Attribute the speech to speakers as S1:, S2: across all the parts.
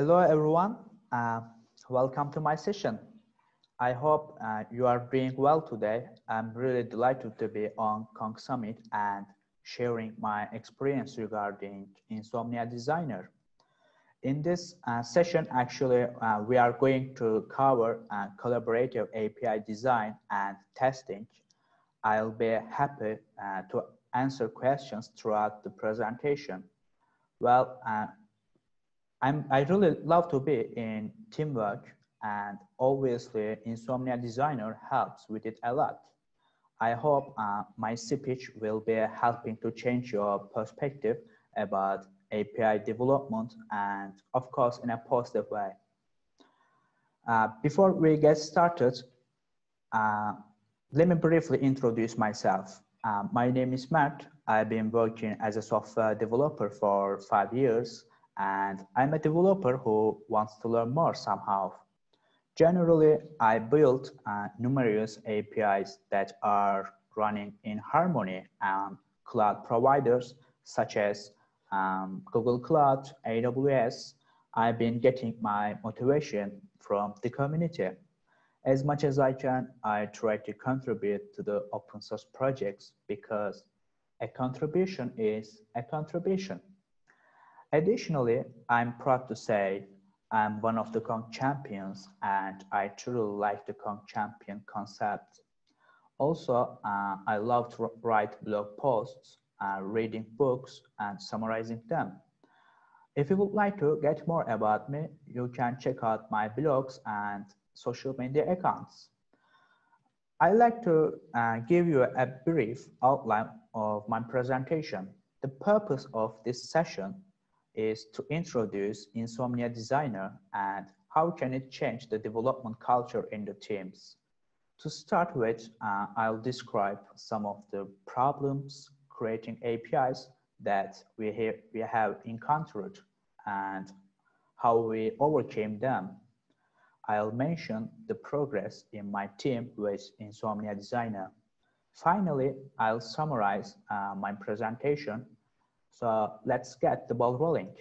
S1: Hello, everyone. Uh, welcome to my session. I hope uh, you are doing well today. I'm really delighted to be on Kong Summit and sharing my experience regarding Insomnia Designer. In this uh, session, actually, uh, we are going to cover uh, collaborative API design and testing. I'll be happy uh, to answer questions throughout the presentation. Well, I'm, I really love to be in teamwork and obviously Insomnia Designer helps with it a lot. I hope uh, my speech will be helping to change your perspective about API development and of course in a positive way. Uh, before we get started, uh, let me briefly introduce myself. Uh, my name is Mert. I've been working as a software developer for five years and I'm a developer who wants to learn more somehow. Generally, I build uh, numerous APIs that are running in Harmony and cloud providers such as um, Google Cloud, AWS. I've been getting my motivation from the community. As much as I can, I try to contribute to the open source projects because a contribution is a contribution. Additionally, I'm proud to say I'm one of the Kong champions and I truly like the Kong champion concept. Also, uh, I love to write blog posts, uh, reading books and summarizing them. If you would like to get more about me, you can check out my blogs and social media accounts. I'd like to uh, give you a brief outline of my presentation. The purpose of this session is to introduce Insomnia Designer and how can it change the development culture in the teams. To start with, uh, I'll describe some of the problems creating APIs that we, have, we have encountered and how we overcame them. I'll mention the progress in my team with Insomnia Designer. Finally, I'll summarize uh, my presentation so let's get the ball rolling.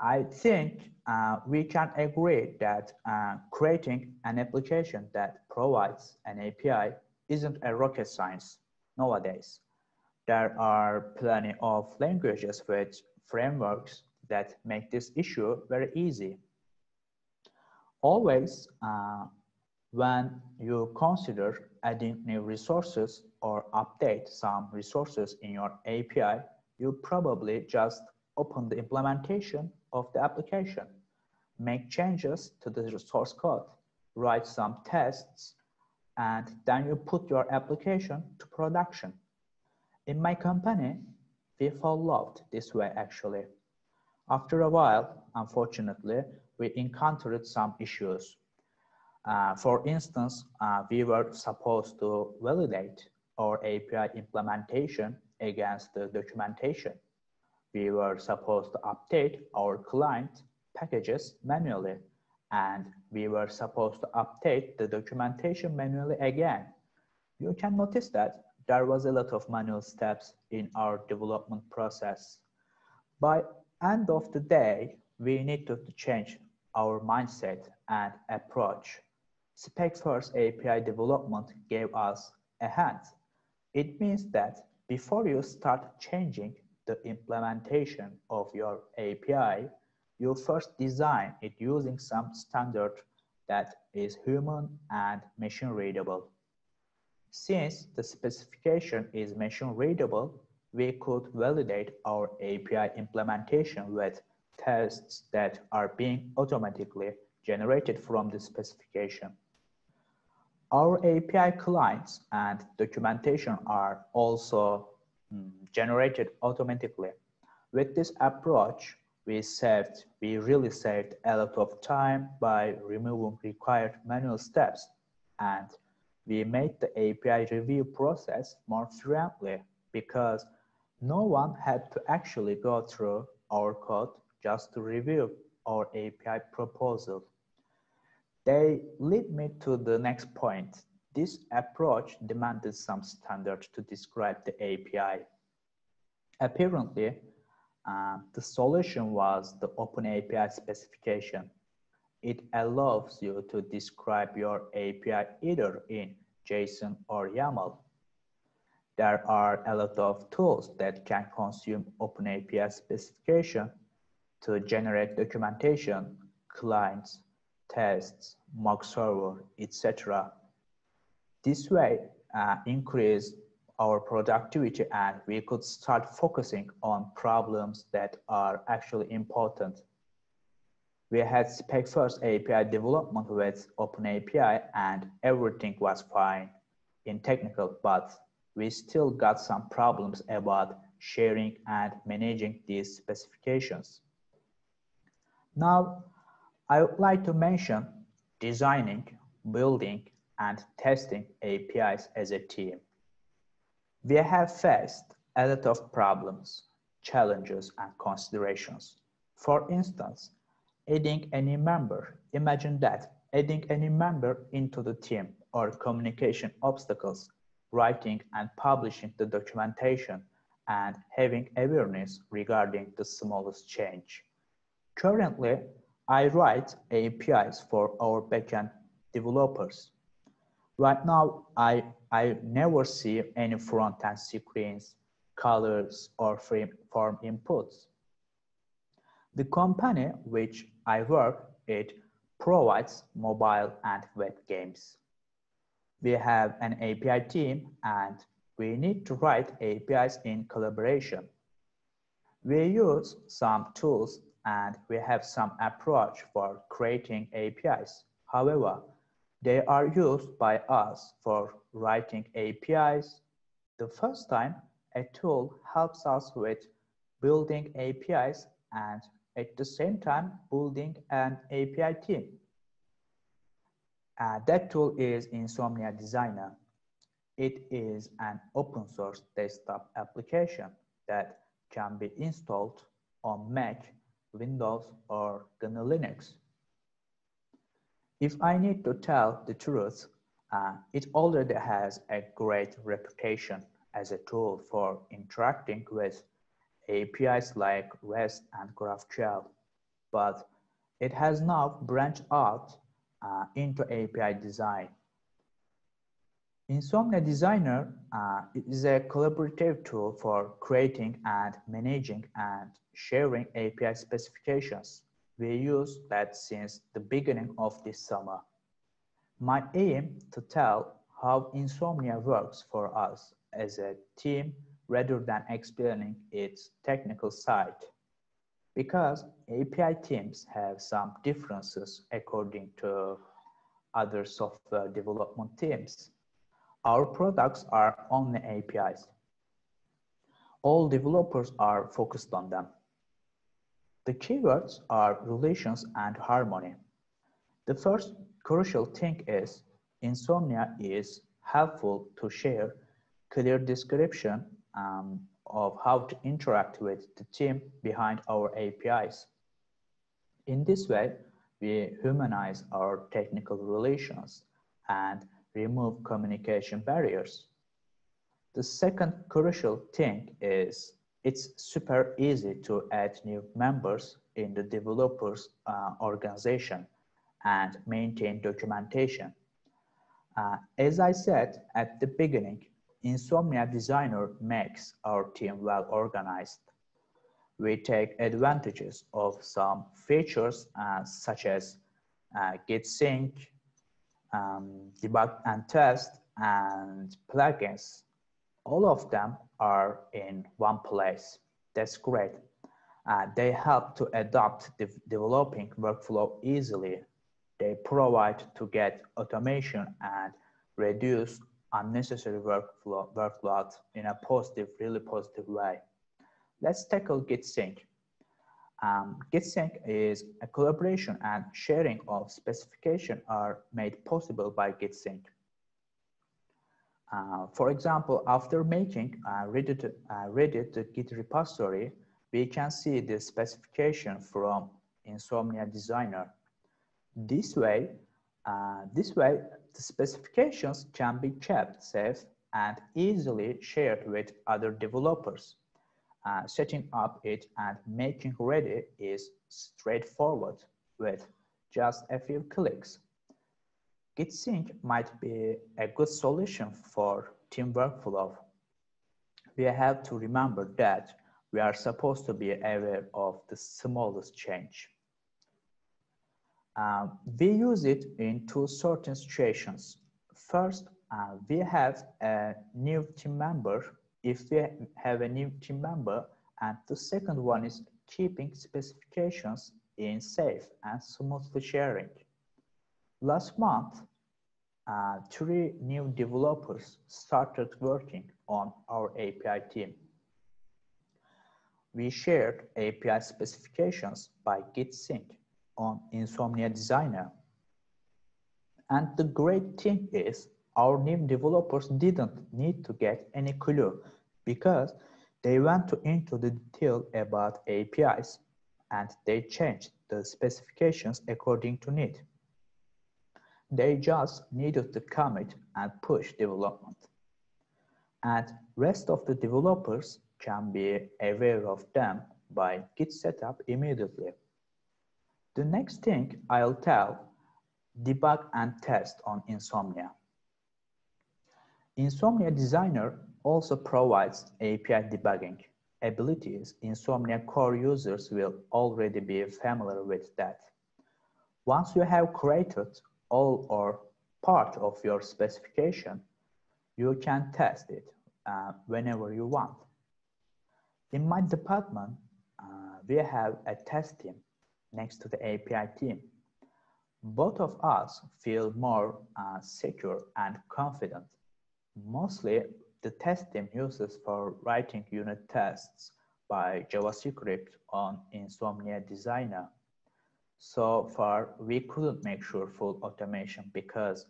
S1: I think uh, we can agree that uh, creating an application that provides an API isn't a rocket science nowadays. There are plenty of languages with frameworks that make this issue very easy. Always, uh, when you consider adding new resources or update some resources in your API, you probably just open the implementation of the application, make changes to the source code, write some tests, and then you put your application to production. In my company, we followed this way actually. After a while, unfortunately, we encountered some issues. Uh, for instance, uh, we were supposed to validate our API implementation against the documentation. We were supposed to update our client packages manually, and we were supposed to update the documentation manually again. You can notice that there was a lot of manual steps in our development process. By end of the day, we need to change our mindset and approach. Spec first API development gave us a hand. It means that before you start changing the implementation of your API, you first design it using some standard that is human and machine readable. Since the specification is machine readable, we could validate our API implementation with tests that are being automatically generated from the specification. Our API clients and documentation are also mm, generated automatically. With this approach, we saved, we really saved a lot of time by removing required manual steps and we made the API review process more friendly because no one had to actually go through our code just to review our API proposal. They lead me to the next point. This approach demanded some standard to describe the API. Apparently, uh, the solution was the OpenAPI specification. It allows you to describe your API either in JSON or YAML. There are a lot of tools that can consume OpenAPI specification to generate documentation, clients, tests, mock server, etc. This way uh, increase our productivity and we could start focusing on problems that are actually important. We had spec first API development with OpenAPI and everything was fine in technical, but we still got some problems about sharing and managing these specifications. Now, I would like to mention designing, building, and testing APIs as a team. We have faced a lot of problems, challenges, and considerations. For instance, adding any member. Imagine that, adding any member into the team or communication obstacles, writing and publishing the documentation, and having awareness regarding the smallest change. Currently, I write APIs for our backend developers. Right now, I, I never see any front-end screens, colors, or form inputs. The company which I work it provides mobile and web games. We have an API team and we need to write APIs in collaboration. We use some tools and we have some approach for creating APIs. However, they are used by us for writing APIs. The first time, a tool helps us with building APIs and at the same time building an API team. Uh, that tool is Insomnia Designer. It is an open source desktop application that can be installed on Mac, Windows, or GNU Linux. If I need to tell the truth, uh, it already has a great reputation as a tool for interacting with APIs like REST and GraphQL, but it has now branched out uh, into API design. Insomnia Designer uh, is a collaborative tool for creating and managing and sharing API specifications we use that since the beginning of this summer. My aim to tell how insomnia works for us as a team rather than explaining its technical side. Because API teams have some differences according to other software development teams. Our products are only APIs. All developers are focused on them. The keywords are relations and harmony. The first crucial thing is insomnia is helpful to share clear description um, of how to interact with the team behind our APIs. In this way, we humanize our technical relations and remove communication barriers. The second crucial thing is it's super easy to add new members in the developers uh, organization and maintain documentation. Uh, as I said at the beginning, Insomnia Designer makes our team well organized. We take advantages of some features uh, such as uh, Git sync, um, debug and test, and plugins all of them are in one place. That's great. Uh, they help to adopt the developing workflow easily. They provide to get automation and reduce unnecessary workflow, workload in a positive, really positive way. Let's tackle Git sync. Um, Git sync is a collaboration and sharing of specification are made possible by Git sync. Uh, for example, after making uh, Reddit, uh, Reddit Git repository, we can see the specification from Insomnia Designer. This way, uh, this way, the specifications can be kept safe and easily shared with other developers. Uh, setting up it and making ready is straightforward with just a few clicks. Git sync might be a good solution for team workflow. We have to remember that we are supposed to be aware of the smallest change. Uh, we use it in two certain situations. First, uh, we have a new team member if we have a new team member and the second one is keeping specifications in safe and smoothly sharing. Last month, uh, three new developers started working on our API team. We shared API specifications by Git sync on Insomnia Designer. And the great thing is our new developers didn't need to get any clue because they went to into the detail about APIs and they changed the specifications according to need. They just needed to commit and push development. And rest of the developers can be aware of them by git setup immediately. The next thing I'll tell, debug and test on Insomnia. Insomnia Designer also provides API debugging abilities. Insomnia core users will already be familiar with that. Once you have created all or part of your specification, you can test it uh, whenever you want. In my department, uh, we have a test team next to the API team. Both of us feel more uh, secure and confident Mostly, the test team uses for writing unit tests by JavaScript on Insomnia Designer. So far, we couldn't make sure full automation because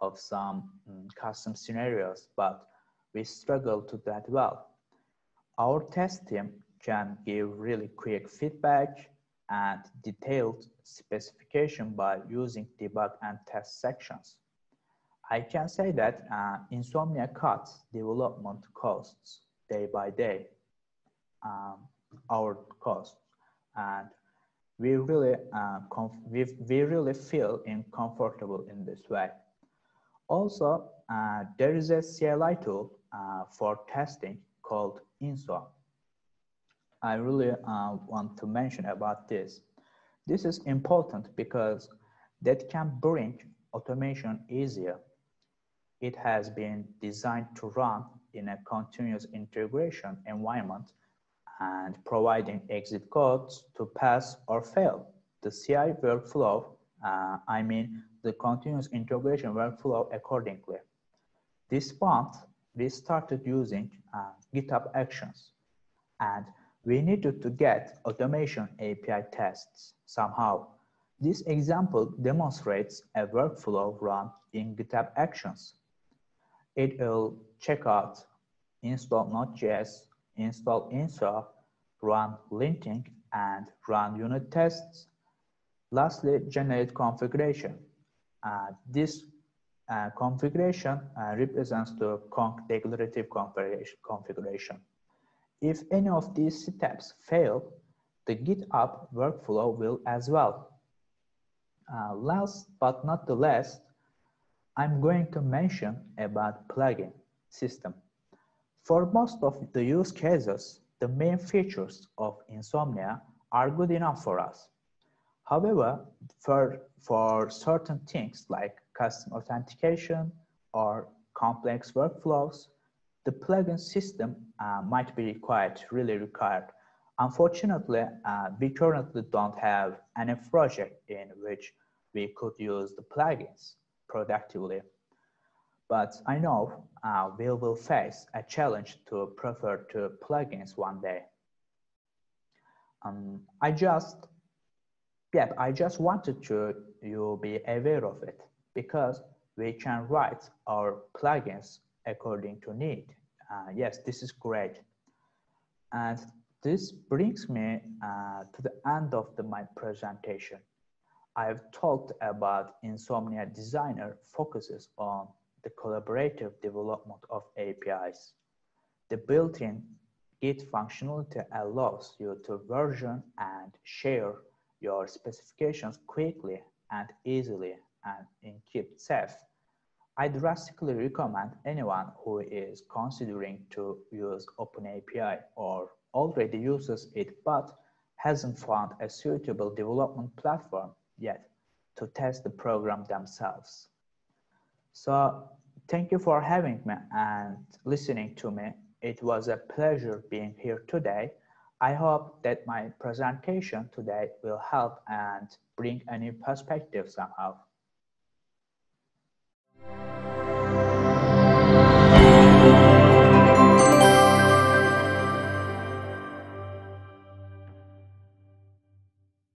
S1: of some um, custom scenarios, but we struggle to that well. Our test team can give really quick feedback and detailed specification by using debug and test sections. I can say that uh, insomnia cuts development costs day by day, um, our costs, and we really uh, we, we really feel uncomfortable in this way. Also, uh, there is a CLI tool uh, for testing called Inso. I really uh, want to mention about this. This is important because that can bring automation easier it has been designed to run in a continuous integration environment and providing exit codes to pass or fail. The CI workflow, uh, I mean the continuous integration workflow accordingly. This month, we started using uh, GitHub Actions and we needed to get automation API tests somehow. This example demonstrates a workflow run in GitHub Actions it will check out install Node.js, install Inso, run linting, and run unit tests. Lastly, generate configuration. Uh, this uh, configuration uh, represents the Kong declarative configuration, configuration. If any of these steps fail, the GitHub workflow will as well. Uh, last but not the least, I'm going to mention about plugin system. For most of the use cases, the main features of Insomnia are good enough for us. However, for, for certain things like custom authentication or complex workflows, the plugin system uh, might be required, really required. Unfortunately, uh, we currently don't have any project in which we could use the plugins productively. But I know uh, we will face a challenge to prefer to plugins one day. Um, I just, yeah, I just wanted to you be aware of it because we can write our plugins according to need. Uh, yes, this is great. And this brings me uh, to the end of the, my presentation. I've talked about Insomnia Designer focuses on the collaborative development of APIs. The built-in Git functionality allows you to version and share your specifications quickly and easily and in keep safe. I drastically recommend anyone who is considering to use OpenAPI or already uses it but hasn't found a suitable development platform yet to test the program themselves. So thank you for having me and listening to me. It was a pleasure being here today. I hope that my presentation today will help and bring a new perspective somehow.